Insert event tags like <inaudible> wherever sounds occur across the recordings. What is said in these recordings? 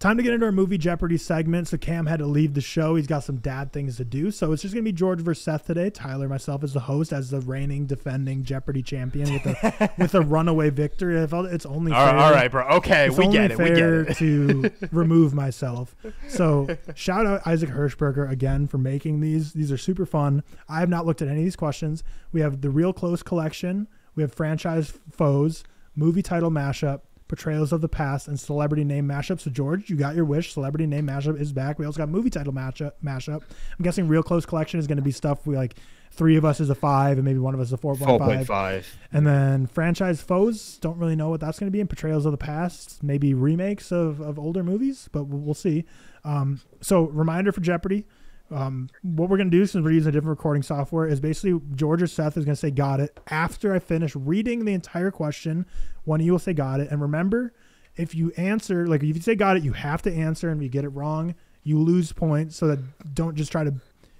time to get into our movie Jeopardy segment. So Cam had to leave the show. He's got some dad things to do. So it's just gonna be George versus Seth today. Tyler, myself as the host, as the reigning, defending Jeopardy champion with a <laughs> with a runaway victory. I felt it's only All fair. all right, bro. Okay, we get it. We get it. to <laughs> remove myself. So shout out Isaac Hirschberger again for making these. These are super fun. I have not looked at any of these questions. We have the Real Close collection. We have franchise foes, movie title mashup, portrayals of the past, and celebrity name mashup. So George, you got your wish. Celebrity name mashup is back. We also got movie title mashup. Mashup. I'm guessing Real Close collection is going to be stuff we like. Three of us is a five, and maybe one of us is a four Four point point five. five. And then franchise foes, don't really know what that's going to be. And portrayals of the past, maybe remakes of, of older movies, but we'll, we'll see. Um, so, reminder for Jeopardy. Um, what we're going to do, since we're using a different recording software, is basically George or Seth is going to say got it. After I finish reading the entire question, one of you will say got it. And remember, if you answer, like if you say got it, you have to answer. And if you get it wrong, you lose points. So that don't just try to,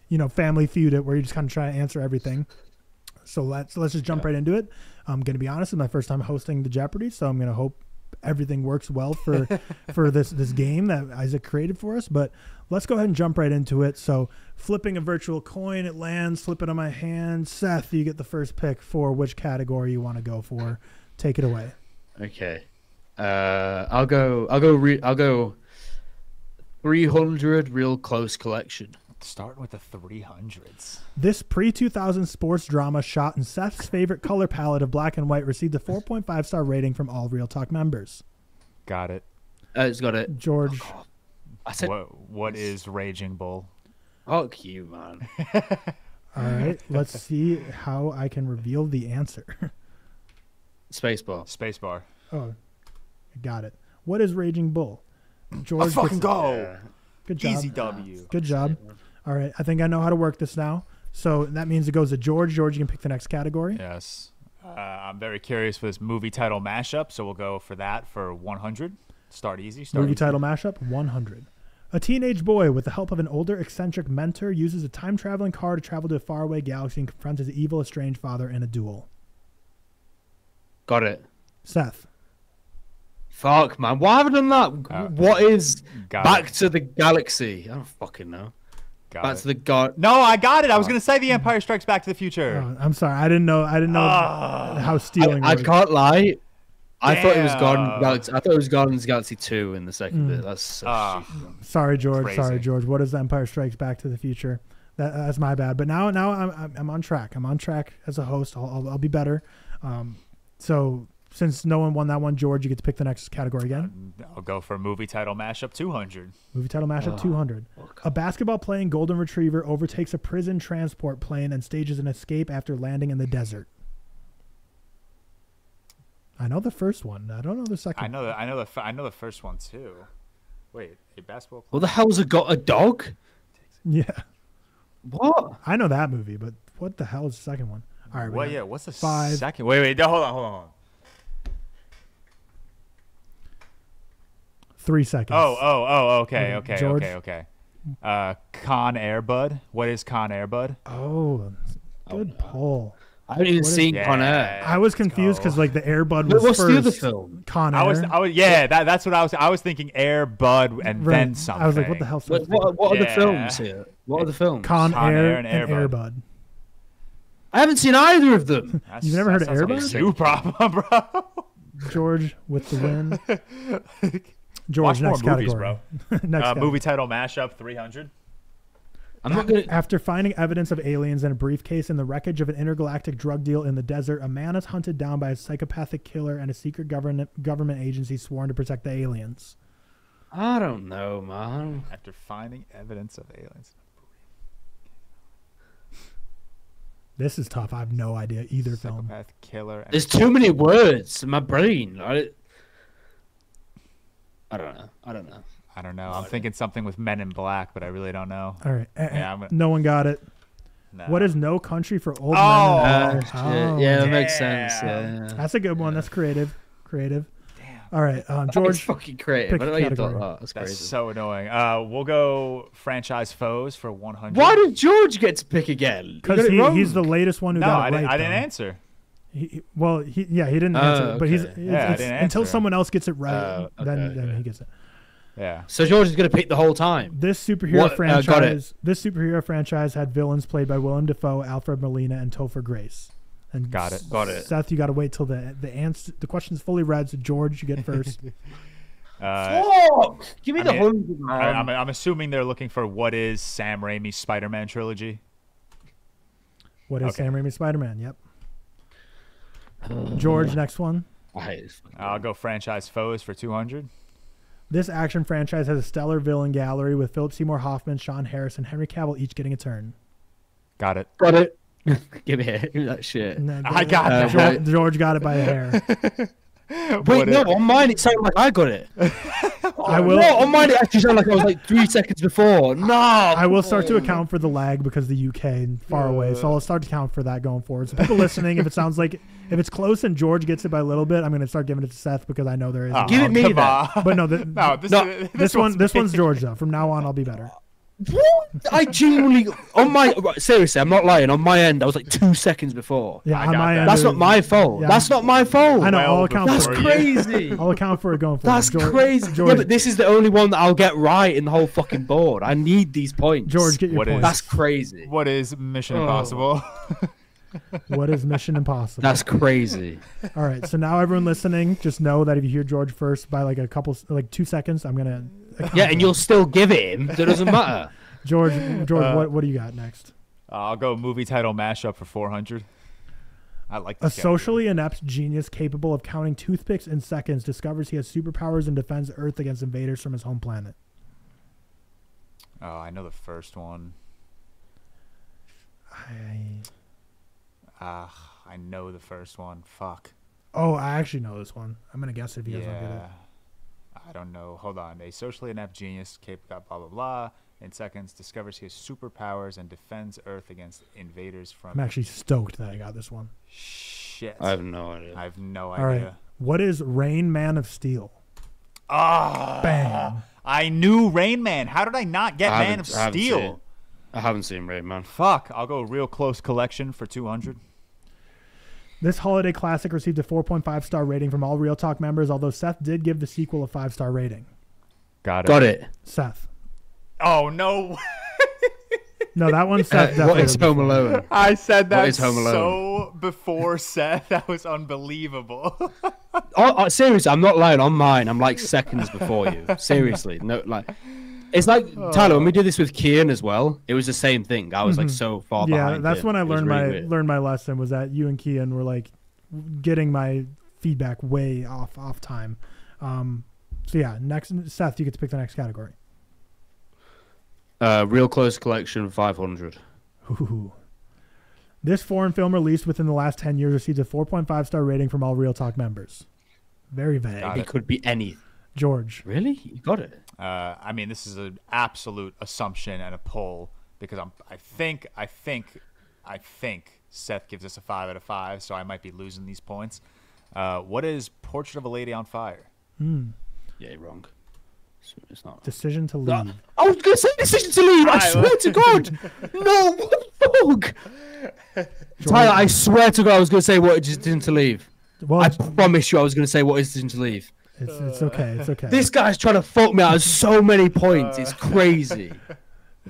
you know, family feud it where you just kind of try to answer everything. So let's let's just jump right into it. I'm gonna be honest, it's my first time hosting the Jeopardy, so I'm gonna hope everything works well for <laughs> for this this game that Isaac created for us. But let's go ahead and jump right into it. So flipping a virtual coin, it lands, flip it on my hand. Seth, you get the first pick for which category you want to go for. Take it away. Okay. Uh, I'll go. I'll go. Re- I'll go. Three hundred real close collection. Starting with the 300s. This pre 2000 sports drama shot in Seth's favorite color palette of black and white received a 4.5 star rating from all ReelTok members. Got it. Uh, it's got it. George, I said, What what is Raging Bull? "Fuck you, man." <laughs> all right, let's see how I can reveal the answer. Spacebar. Spacebar. Oh, I got it. What is Raging Bull? George, fucking gets- go. good job. Easy W. Good job. All right, I think I know how to work this now. So that means it goes to George. George, you can pick the next category. Yes. Uh, I'm very curious for this movie title mashup, so we'll go for that for 100. Start easy. Start Movie easy. title mashup 100. A teenage boy, with the help of an older, eccentric mentor, uses a time traveling car to travel to a faraway galaxy and confront his evil, estranged father in a duel. Got it. Seth, Fuck, man. Why have I done that? Uh, what is Back it. to the Galaxy? I don't fucking know. Got Back it. the God. No, I got it. I was gonna say The Empire Strikes Back to the Future. oh, I'm sorry, I didn't know. I didn't know how stealing. I, I can't lie. I thought it was Guardians of Damn. the Galaxy. I thought it was Guardians of Galaxy two in the second Mm. bit. That's so Ah. Sorry, George. Sorry, George. What is The Empire Strikes Back to the Future? That, that's my bad. But now, now I'm, I'm, I'm on track. I'm on track as a host. I'll, I'll, I'll be better. Um, so since no one won that one, George, you get to pick the next category again. Mm, I'll go for movie title mashup 200. Movie title mashup ah. Oh, 200. A basketball playing golden retriever overtakes a prison transport plane and stages an escape after landing in the desert. I know the first one. I don't know the second. I know that. I know the. f- I know the first one too. Wait, a basketball. What the hell's it got a dog? <laughs> Yeah, What? I know that movie, but what the hell is the second one? All right, we What? got Yeah. What's the five. second? Wait, wait. No, hold on, hold on. hold on. Three seconds. Oh, oh, oh. Okay, okay, George? okay, okay. Uh, Con Air Bud. What is Con Air Bud? Oh, good pull. I haven't even What is- seen Yeah. Con Air. I was confused because like the Air Bud Wait, was what's first. the film? Con Air. I was, Air. I was, yeah. That, that's what I was. I was thinking Air Bud and Right. then something. I was like, what the hell? What, what, what are the Yeah. films here? What are the films? Con, Con Air Air and, and Air Bud. Airbud. I haven't seen either of them. That's- You've never heard that of sounds like Air a Bud? Zoo problem, <laughs> bro. George with the win. <laughs> George, Watch more movies, category. bro. <laughs> next Uh, movie title mashup 300. I'm not gonna. After finding evidence of aliens in a briefcase in the wreckage of an intergalactic drug deal in the desert, a man is hunted down by a psychopathic killer and a secret government government agency sworn to protect the aliens. I don't know, man. After finding evidence of aliens. This is tough. I have no idea either film. Psychopath killer. and- There's too many words in my brain. I, I don't know. I don't know. I don't know. I'm thinking something with Men in Black, but I really don't know. All right. eh, eh, Yeah, I'm gonna- no one got it. No. What is No Country for Old Oh, Men? Uh, and- Oh, yeah, that makes sense. Yeah, yeah. That's a good one. That's creative. Creative. Damn. All right. Um, That's George, fucking creative. pick I don't know a you thought category. that. That's That's crazy. so annoying. Uh, we'll go franchise foes for 100. Why did George get to pick again? You got because it he, wrong. he's the latest one who No, got it I didn't. right. I didn't though. answer. He, he- well, he, yeah, he didn't Oh, answer, but he's it's- Yeah, I it's- didn't until answer. someone else gets it right, Oh, then okay, then okay. he gets it. Yeah. So George is gonna pick the whole time. This superhero What- uh, franchise, this superhero franchise had villains played by Willem Dafoe, Alfred Molina, and Topher Grace. And Got it. Got it. Seth, you got to wait till the the answer, the question's fully read. So George, you get <laughs> first. Uh, Fuck! Give me I the mean, hundred, man. I, I'm, I'm assuming they're looking for what is Sam Raimi's Spider-Man trilogy. what is Okay. Sam Raimi's Spider-Man? Yep. George, next one. I hate this. fucking I'll go franchise foes for 200. This action franchise has a stellar villain gallery with Philip Seymour Hoffman, Sean Harris, and Henry Cavill each getting a turn. Got it. Got it. <laughs> Give me it. Give me that shit. And I got Uh, that. George. George got it by a hair. <laughs> <laughs> Wait, no, it- on mine it sounded like I got it. <laughs> I will. No, on mine it actually sounded like I was like three seconds before. <laughs> No. I will start to account for the lag because the UK and far away, so I'll start to count for that going forward. So people listening, if it sounds like if it's close and George gets it by a little bit, I'm going to start giving it to Seth because I know there is. a Oh. Give it me come then. on. But no, the, no, this, No, is, this one, one's this one's. George though. From now on, I'll be better. What? I genuinely on my seriously, I'm not lying. On my end, I was like two seconds before. Yeah, I on my that. end, That's not my fault. yeah. That's not my fault. I know. Well I'll account That's for before it. you. crazy. <laughs> I'll account for it going forward. That's George, crazy. George, Yeah, but this is the only one that I'll get right in the whole fucking board. I need these points. George, get your What is- point. That's crazy. What is Mission Oh. Impossible? <laughs> what is Mission Impossible? That's crazy. All right. So now everyone listening, just know that if you hear George first by like a couple, like two seconds, I'm gonna. Yeah, and you'll still give it him. That doesn't matter. <laughs> George, George, Uh, what what do you got next? I'll go movie title mashup for 400. I like A this category. socially inept genius capable of counting toothpicks in seconds discovers he has superpowers and defends Earth against invaders from his home planet. Oh, I know the first one. I, Ah, I know the first one. Fuck. oh, I actually know this one. I'm gonna guess if he doesn't get it. Yeah. I don't know. Hold on. A socially inept genius, Cape got blah blah blah. In seconds, discovers he has superpowers and defends Earth against invaders from. I'm actually stoked that I got this one. Shit. I have no idea. I have no All right. idea. What is Rain Man of Steel? Ah, Bam. I knew Rain Man. How did I not get I Man of haven't- I haven't. Steel? I haven't seen Rain Man. Fuck. I'll go real close collection for 200. This holiday classic received a 4.5 star rating from all ReelTok members, although Seth did give the sequel a five star rating. Got it. Got it. Seth. Oh no. No, that one Uh, Seth definitely. what is Home. Alone? I said that What is Home Alone? so before Seth. That was unbelievable. Oh, oh, seriously, I'm not lying. On mine, I'm like seconds before you. Seriously, no, like it's like Tyler when we did this with Kian as well. It was the same thing. I was like so far Mm-hmm. Yeah, that's him. when I learned really my weird. learned my lesson was that you and Kian were like getting my feedback way off off time. Um, so yeah, next Seth, you get to pick the next category. Uh, real close collection, 500. Ooh. This foreign film released within the last 10 years received a 4.5 star rating from all ReelTok members. Very vague. It it. could be any. George. Really, you got it. Uh, I mean, this is an absolute assumption and a poll because I'm. I think. I think. I think Seth gives us a five out of five, so I might be losing these points. Uh, what is Portrait of a Lady on Fire? Hmm. Yeah, you're wrong. It's, it's not. Decision to No, leave. I was gonna say decision to leave. I I- swear to God. <laughs> No, what the fuck? Tyler, I swear to God, I was gonna say what is decision to leave. Well, I promise you, I was gonna say what is decision to leave. It's, it's okay. It's okay. This guy's trying to fuck me out of so many points. It's <laughs> crazy.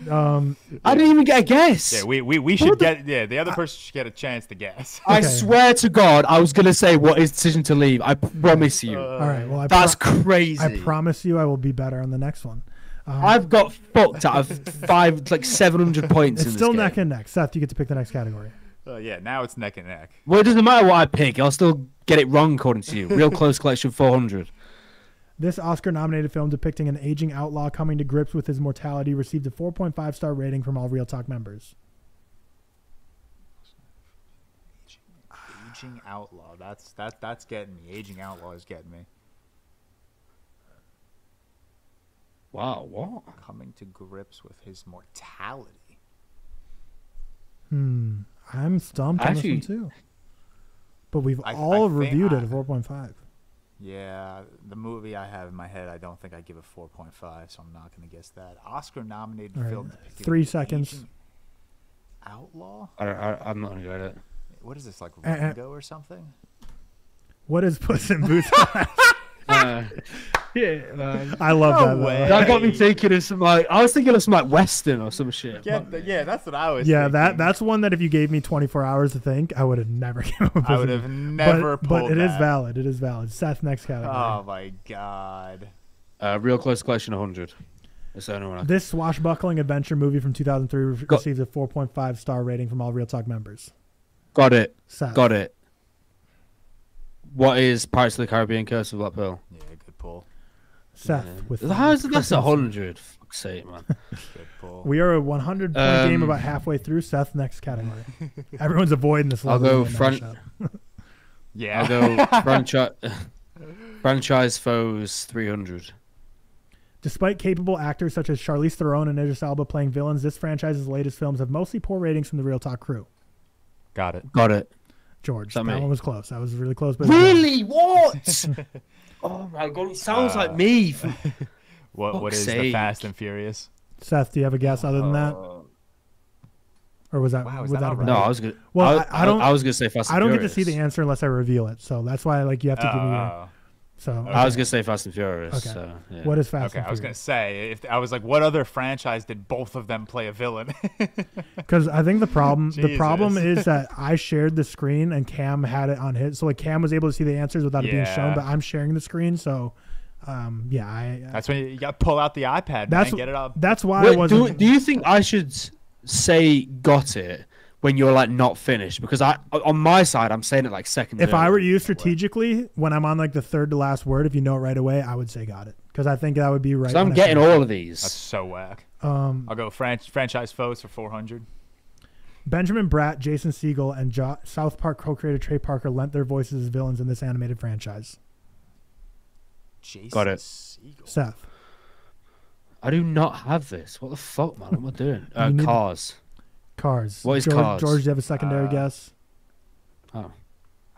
um, I didn't even get a guess. Yeah, we, we, we should get. Yeah, the other person should get a chance to guess. I Okay. swear to God, I was gonna say what is decision to leave. I promise you. all right. Well, I, That's crazy. I promise you I will be better on the next one. Um, I've got fucked out of five, like seven hundred points. it's in this still game. neck and neck. Seth, you get to pick the next category. Uh, yeah, now it's neck and neck. Well, it doesn't matter what I pick. I'll still get it wrong according to you. Real close collection, four hundred. This Oscar nominated film depicting an aging outlaw coming to grips with his mortality received a 4.5 star rating from all ReelTok members. Aging outlaw. That's that. That's getting me. Aging outlaw is getting me. Wow, what? Coming to grips with his mortality. Hmm. I'm stumped on this one too. But we've I- I all think reviewed it at 4.5. Yeah, the movie I have in my head, I don't think I give a 4.5, so I'm not going to guess that. Oscar nominated All right, film. three seconds. Outlaw? I, I, I'm not gonna get it. What is this, like Uh, uh. Rango or something? What is Puss in Boots? <laughs> Uh, shit, <laughs> man. I love No that. way. That got me thinking of some like I was thinking of some like western or some shit. Get the- yeah, that's what I was. Yeah, that that's one that if you gave me 24 hours to think, I would have never <laughs> came up with. I would have never but, pulled but it is that. valid. It is valid. Seth, next category. Oh my god. Uh, real close collection, hundred. That's the only one. I... This swashbuckling adventure movie from 2003 re- receives a 4.5 star rating from all ReelTok members. Got it. Seth. Got it. What is Pirates of the Caribbean: Curse of Black Pearl? Yeah, good pull. Seth. Yeah. With How is it? That's a hundred. Fuck's sake, man. <laughs> We are a 100 point game Um, about halfway through. Seth, next category. <laughs> Everyone's avoiding this. I'll go front- <laughs> yeah. I'll go franchise franchise foes three hundred. Despite capable actors such as Charlize Theron and Idris Elba playing villains, this franchise's latest films have mostly poor ratings from the ReelTok crew. Got it. Got it. George, that that one was close. That was really close. But it was wrong. Really? What? Oh my god! It sounds like me. <laughs> from- What what Fuck's is the. Fast and Furious? Seth, do you have a guess other than that, Uh, or was that? Wow, is was that that a no. I was gonna. Well, I, I- I don't- I was gonna say Fast. And I don't get to see the answer unless I reveal it. So that's why, like, you have to give me. Your, So I was gonna say Fast and Furious. Okay. So, yeah. what is Fast okay. and I was gonna say if I was like, what other franchise did both of them play a villain? <laughs> Because I think the problem the problem is that I shared the screen and Cam had it on his. So like Cam was able to see the answers without it being shown, but I'm sharing the screen. So, um, yeah, I. That's when you, you got to pull out the iPad, That's man. Get it up. that's why I wasn't. do, do you think I should say got it when you're like not finished? Because I on my side I'm saying it like second. if I were you strategically, when I'm on like the third to last word, if you know it right away, I would say got it because I think that would be right. So I'm getting all of these. That's so whack. Um, I'll go fran- franchise foes for 400. Benjamin Bratt, Jason Segel, and jo- South Park co-creator Trey Parker lent their voices as villains in this animated franchise. Jason Got it. Segel. Seth, I do not have this. What the fuck, man? What am I doing? Uh, You need- cars. Cars. What is George, Cars? George, do you have a secondary Uh, guess? Oh,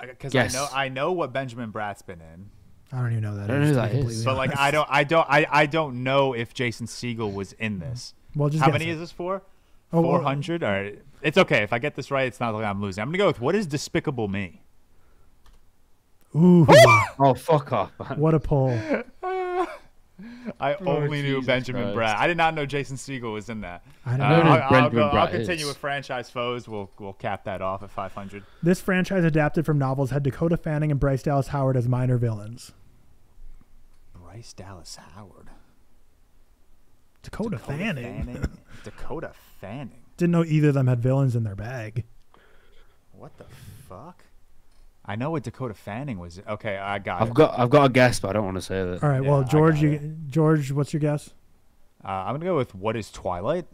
Because Yes. I know I know what Benjamin Bratt's been in, I don't even know that. I don't know is, who to that be is. completely but like I don't I don't I, I don't know if Jason Segel was in this. Well, just How many it. is this for? Oh, 400. All right, it's okay if I get this right. It's not like I'm losing. I'm gonna go with what is Despicable Me. Ooh, oh fuck off. man. what a pull! <laughs> I only knew Jesus Benjamin Christ. Bratt. I did not know Jason Segel was in that. I don't Uh, know know. who I'll, I'll, go, I'll continue is. with franchise foes. We'll we'll cap that off at 500. This franchise adapted from novels had Dakota Fanning and Bryce Dallas Howard as minor villains. Bryce Dallas Howard. Dakota, Fanning. <laughs> Dakota Fanning. Didn't know either of them had villains in their bag. What the fuck? I know what Dakota Fanning was. Okay, I got I've it. got I've got a guess, but I don't want to say that. All right, Yeah, well, George, you, George, what's your guess? Uh, I'm gonna go with what is Twilight.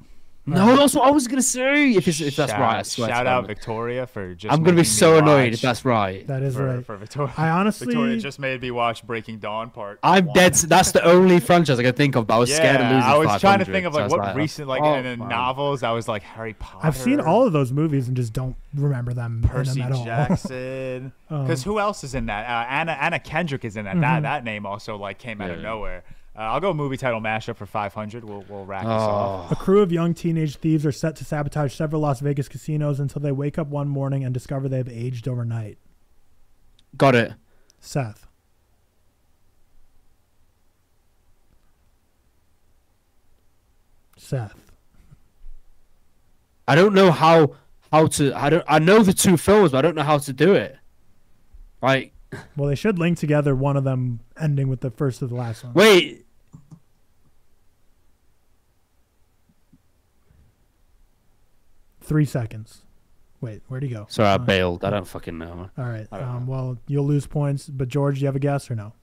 No, that's what I was gonna say. If, it's, if that's Shout- right, I swear. Shout to out God. Victoria for just. I'm gonna be so annoyed if that's right. That is for, right. for Victoria. I honestly, Victoria just made me watch Breaking Dawn part. I'm one. dead. That's the only franchise I could think of, but I was yeah, scared of losing. I was trying to think of so I like was what recent, like oh, in, in man. novels. I was like Harry Potter. I've seen all of those movies and just don't remember them, in Percy them at all. Jackson. <laughs> Um, Because who else is in that? Uh, Anna Anna Kendrick is in that. Mhm. That that name also like came out of nowhere. Uh, I'll go movie title mashup for 500. We'll we'll rack this off. Oh, A crew of young teenage thieves are set to sabotage several Las Vegas casinos until they wake up one morning and discover they have aged overnight. got it. Seth. Seth. I don't know how how to. I don't. I know the two films, but I don't know how to do it. Like, Well, they should link together one of them ending with the first of the last one. wait. Three seconds. Wait, where'd he go? Sorry, I Uh, bailed. I don't fucking know. All right. I don't Um, well, you'll lose points. But George, do you have a guess or no?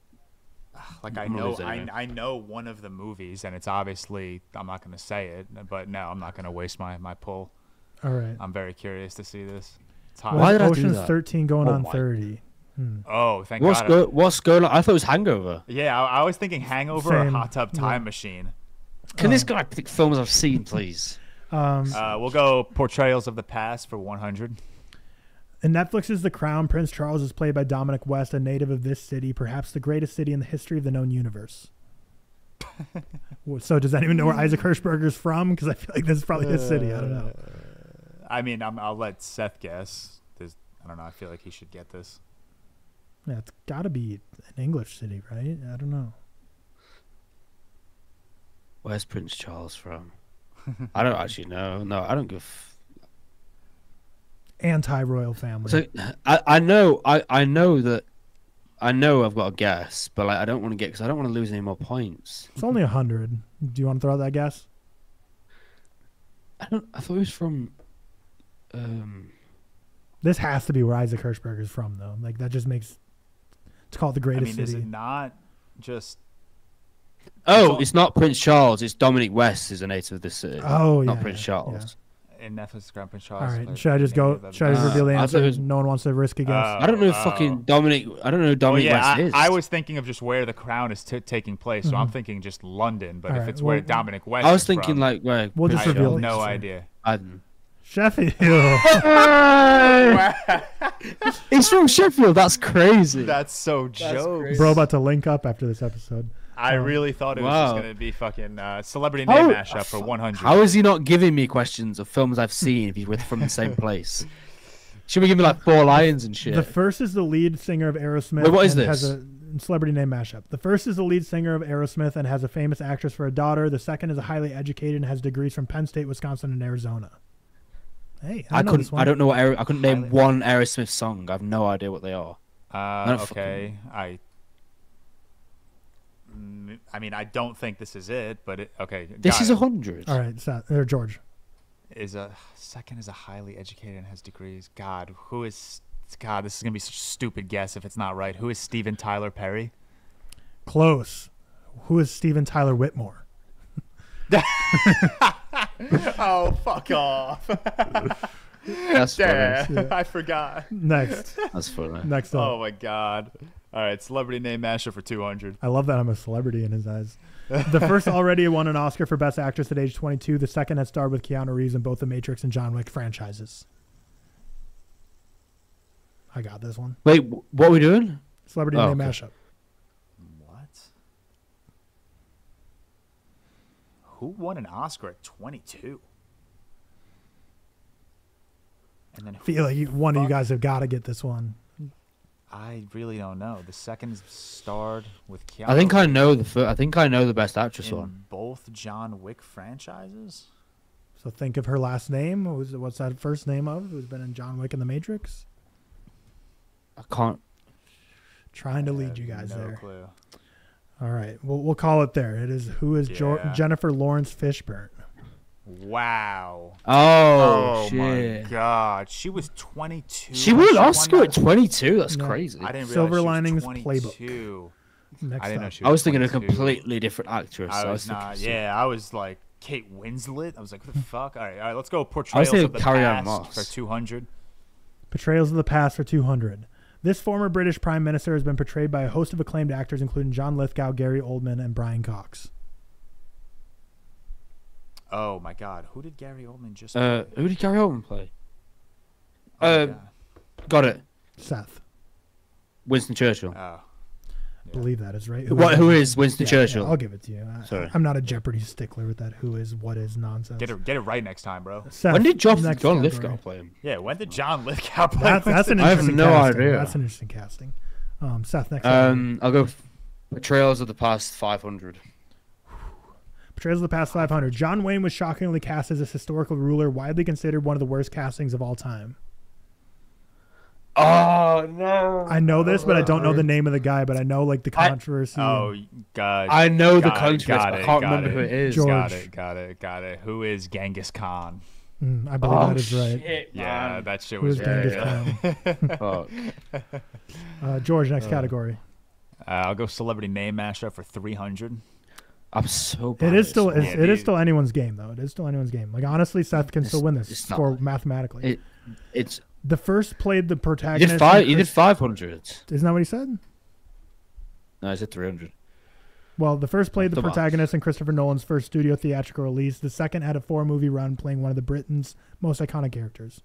<sighs> Like I know I. I know one of the movies, and it's obviously I'm not gonna say it, but no, I'm not gonna waste my my pull. All right. I'm very curious to see this. It's hot. Well, Why did I do Ocean's that? 13 going Oh on 30. Hmm. Oh, thank What's God. go, What's going on? I thought it was Hangover. Yeah, I, I was thinking Hangover or Hot Tub Time Yeah. Machine. Can this Oh. guy pick films I've seen, please? Um, Uh, we'll go Portrayals of the Past for 100. In Netflix's The Crown, Prince Charles is played by Dominic West, a native of this city, perhaps the greatest city in the history of the known universe. <laughs> So, does anyone know where Isaac Hirschberger's from? Because I feel like this is probably his city. I don't know. I mean, I'm, I'll let Seth guess. There's, I don't know. I feel like he should get this. Yeah, it's got to be an English city, right? I don't know. Where's Prince Charles from? I don't actually know. No, I don't give. Anti-royal family. So I, I know I, I know that I know I've got a guess, but like I don't want to get because I don't want to lose any more points. it's only a hundred. Do you want to throw out that guess? I don't. I thought he was from. Um, This has to be where Isaac Hirschberg is from, though. Like that just makes it's called the I greatest mean, is city. it not just oh, it's not Prince Charles. It's Dominic West is a native of this city. Oh, yeah. not yeah, Prince yeah, Charles. in Netflix Grand Prince Charles? All right. Should I just go? Should I just reveal the I answer? it was- no one wants to risk a guess. Uh, I don't know if Oh. fucking Dominic. I don't know who Oh Dominic yeah, West I, is. I was thinking of just where the crown is t- taking place, so I'm thinking just London. But All if right, it's where well, Dominic West, I was is thinking from, like where. We'll Prince just I reveal have the no idea. I don't. Sheffield. <laughs> He's from Sheffield. That's crazy. That's so joke. crazy. Bro, about to link up after this episode. I Oh. really thought it was just gonna be fucking uh, celebrity How- name mashup for 100. How is he not giving me questions of films I've seen if he's with from the same <laughs> place? Should we give me like four lions and shit? The first is the lead singer of Aerosmith. Wait, what is and Has this? a celebrity name mashup. The first is the lead singer of Aerosmith and has a famous actress for a daughter. The second is a highly educated and has degrees from Penn State, Wisconsin, and Arizona. Hey, I, I know couldn't. this one. I don't know what. Aer- I couldn't name Highly- one Aerosmith song. I've no idea what they are. Uh, don't okay, I. I mean, I don't think this is it, but it, okay. This is a hundred. All right, Seth, or George. Is a second is a highly educated and has degrees. God, who is? God, this is gonna be such a stupid guess if it's not right. Who is Steven Tyler Perry? Close. Who is Steven Tyler Whitmore? <laughs> oh, fuck off! That's funny. <laughs> Yeah. I forgot. Next. That's funny. Next up. Oh my god! All right, celebrity name mashup for 200. I love that I'm a celebrity in his eyes. The first <laughs> already won an Oscar for Best Actress at age 22. The second had starred with Keanu Reeves in both the Matrix and John Wick franchises. I got this one. Wait, what are we doing? Celebrity Oh, name okay. mashup. What? Who won an Oscar at 22? And then I feel like you, one of you guys have got to get this one. I really don't know. The second starred with Keanu. I think I know the. Fir- I think I know the best actress in one. both John Wick franchises. So think of her last name. Who's, what's that first name of? Who's been in John Wick and The Matrix? I can't. Trying to I lead you guys no there. Clue. All right, we'll we'll call it there. It is who is Jo- Jennifer Lawrence Fishburne. Wow. Oh, oh, my shit! god, she was 22. She won an Oscar at 22. That's No. crazy. I didn't realize Silver she was Linings Playbook. Next I didn't know up. she I was thinking a completely different actress. I so was not. some- Yeah, I was like Kate Winslet. I was like, what the <laughs> fuck? All right, all right. Let's go. Portrayals of the Carrie past Moss. for 200. Portrayals of the Past for 200. This former British Prime Minister has been portrayed by a host of acclaimed actors, including John Lithgow, Gary Oldman, and Brian Cox. Oh my God, who did Gary Oldman just? Uh, play? who did Gary Oldman play? Oh uh, Got it. Seth, Winston Churchill. Oh. believe that is right. What? is Who that? is Winston Yeah, Churchill? yeah, I'll give it to you. I, Sorry. I'm not a Jeopardy stickler with that. Who is what is nonsense. Get it, get it right next time, bro. Seth, when did John, next John category. Lithgow play him? Yeah, when did John Lithgow play? That's, that's an I have interesting no casting. idea. That's an interesting casting. Um, Seth, next. category. Um, I'll go. f- Portrayals of the past 500. Portrayals of the Past 500. John Wayne was shockingly cast as this historical ruler, widely considered one of the worst castings of all time. Oh no! I know this, but I don't know the name of the guy. But I know like the I- controversy. Oh and- God. I know the Got it, controversy. got I it, can't got remember it. who it is. George. Got it, got it, got it. Who is Genghis Khan? Mm, I believe Oh, that is right. shit, Yeah, man. that shit Who was is Yeah, Genghis yeah. Khan? <laughs> Fuck. Uh, George, next category. Uh, I'll go celebrity name mashup for 300. I'm so bad. It at is still it's, man. Yeah, it is dude. still anyone's game though. It is still anyone's game. Like honestly, Seth can It's- still win this it's not. score mathematically. It- It's the first played the you protagonist. did five. in You did Chris- 500. Isn't that what he said? No, I said 300. Well, the first played the Come on. protagonist in Christopher Nolan's first studio theatrical release. The second had a four movie run playing one of the Britain's most iconic characters.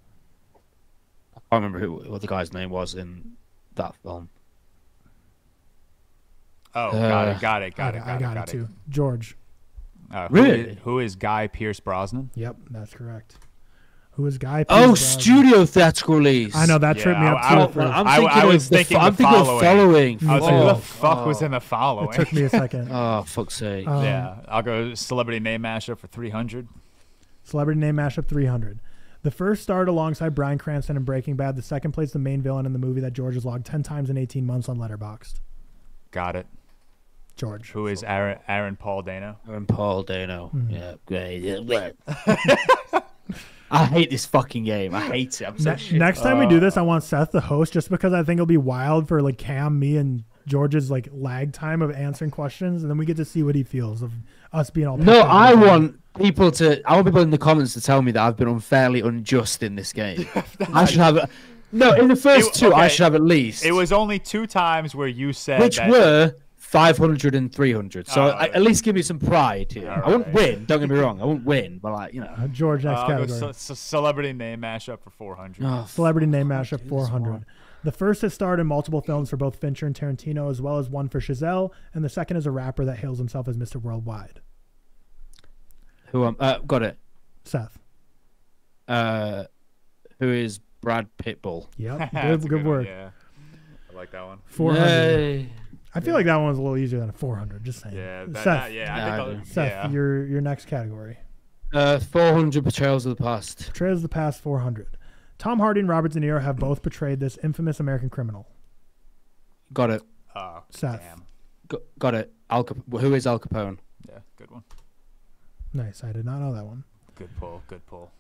I remember who what the guy's name was in that film. Oh, got Uh, it, got it, got I, it, got I it, got, got it too. George. Uh, who Really? is- who is Guy Pearce Brosnan? Yep, that's correct. Who is Guy? Pearce Oh, Brosnan? studio theatrical release. I know that Yeah, tripped me I- up I- too. Oh, at first. I'm thinking I of was the thinking fo- I'm the thinking of following. following. I was like, Oh. who the fuck was Oh. in the following? it took me a second. <laughs> Oh, fuck's sake. Um, yeah, I'll go celebrity name mashup for 300. Celebrity name mashup 300. The first starred alongside Bryan Cranston in Breaking Bad. The second plays the main villain in the movie that George has logged 10 times in 18 months on Letterboxd. Got it. George. Who is Aaron, Aaron Paul Dano? Aaron Paul Dano. Mhm. Yeah, great. <laughs> I hate this fucking game. I hate it. I'm so Ne- shit. next time we do this, Uh, I want Seth the host just because I think it'll be wild for like Cam, me, and George's like lag time of answering questions, and then we get to see what he feels of us being all. No, I about want people to. I want people in the comments to tell me that I've been unfairly unjust in this game. <laughs> I should have. A, no, in the first It- two, I should have at least. It was only two times where you said which that. were 500 and 300. So Oh, I, at least give me some pride here. I won't win. Don't get me wrong. I won't win, but like you know. Uh, George, Uh, next category. ce- ce- celebrity name mashup for 400. Oh, Celebrity name fuck, mashup 400. The first has starred in multiple films for both Fincher and Tarantino, as well as one for Chazelle, and the second is a rapper that hails himself as Mr. Worldwide. Who am? Uh, got it. Seth. Uh, who is Brad Pitbull? Yep. <laughs> That's good, a good one, work. Yeah, I like that one. 400. Yay. I feel like that one was a little easier than a 400. Just saying. Yeah, that, Seth. that- yeah, I Yeah, think I Seth, yeah. your your next category. Uh, 400 portrayals of the Past. Betrayals of the Past 400. Tom Hardy and Robert De Niro have both portrayed this infamous American criminal. Got it. Oh, Seth. damn. Got, got it. Al Cap- who is Al Capone? Yeah, good one. Nice. I did not know that one. Good pull. Good pull.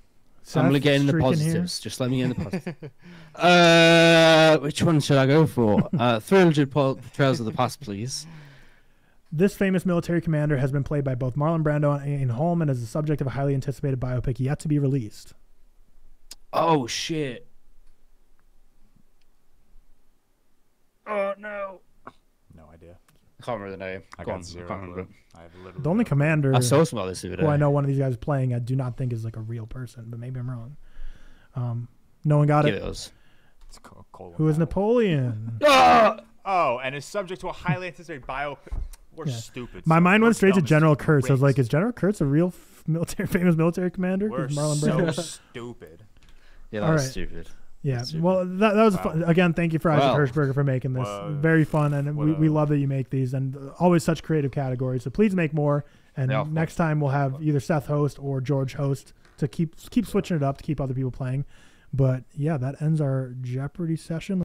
I'm gonna get in the streaking here. positives. Just let me get in the positives. <laughs> uh, which one should I go for? Uh, 300 po- Betrayals of the Past, please. This famous military commander has been played by both Marlon Brando and Ian Holm and is the subject of a highly anticipated biopic yet to be released. Oh shit. Oh no. No idea. I can't remember the name. I Go got on, zero. I can't remember. I have literally The only commander I saw some about this the other who I day. know one of these guys playing, I do not think is like a real person, but maybe I'm wrong. Um, no one got Give it. it us. It's Col- Colin Who is Powell. Napoleon? Ah! <laughs> <laughs> Oh, and is subject to a highly anticipated bio. We're Yeah. stupid. My so mind we're went straight to dumb as General Kurtz. I was like, grapes. is General Kurtz a real f- military, <laughs> famous military commander? We're 'Cause Marlon so Brando. stupid. Yeah, that All was right. stupid. Yeah. Super. Well, that, that was Wow. fun. Again, thank you for Isaac Wow. Hirschberger for making this. Whoa. Very fun, and we, we love that you make these, and uh, always such creative categories. So please make more. And They are fun. next time we'll have either Seth host or George host to keep keep switching it up to keep other people playing. But yeah, that ends our Jeopardy session.